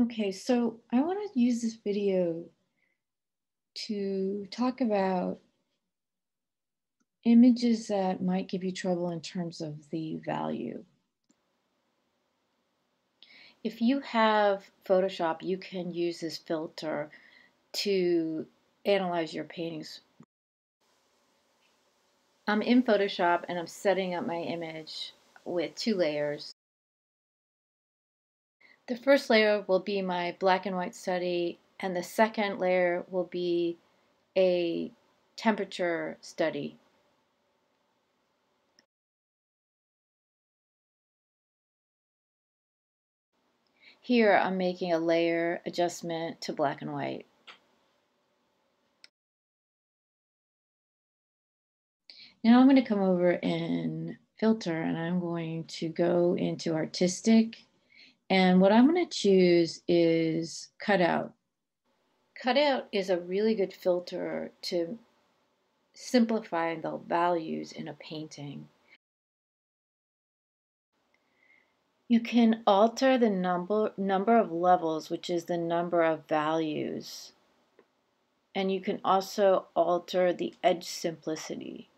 Okay, so I want to use this video to talk about images that might give you trouble in terms of the value. If you have Photoshop, you can use this filter to analyze your paintings. I'm in Photoshop and I'm setting up my image with two layers. The first layer will be my black and white study, and the second layer will be a temperature study. Here I'm making a layer adjustment to black and white. Now I'm going to come over in filter and I'm going to go into artistic and what I'm going to choose is cutout. Cutout is a really good filter to simplify the values in a painting. You can alter the number, number of levels, which is the number of values. And you can also alter the edge simplicity.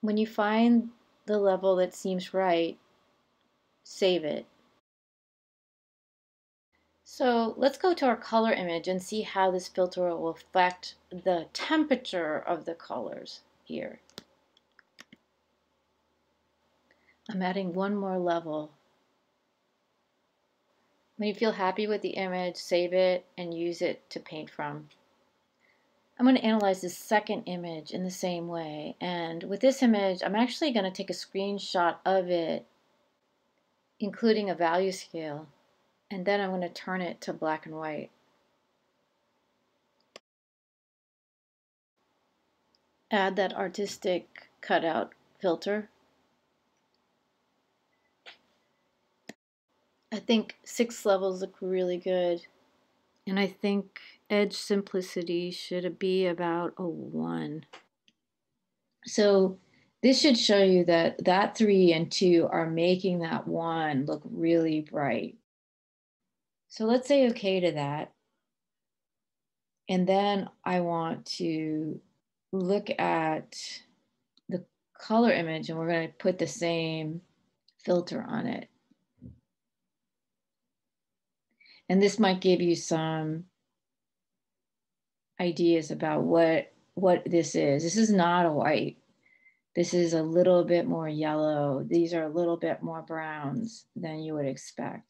When you find the level that seems right, save it. So let's go to our color image and see how this filter will affect the temperature of the colors here. I'm adding one more level. When you feel happy with the image, save it and use it to paint from. I'm going to analyze this second image in the same way. And with this image, I'm actually going to take a screenshot of it, including a value scale. And then I'm going to turn it to black and white. Add that artistic cutout filter. I think six levels look really good. And I think edge simplicity should be about a one. So this should show you that that three and two are making that one look really bright. So let's say okay to that. And then I want to look at the color image and we're going to put the same filter on it. And this might give you some ideas about what what this is. This is not a white. This is a little bit more yellow. These are a little bit more browns than you would expect.